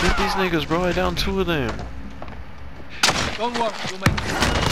Get these niggas, bro. I down two of them. Don't worry, you'll make it.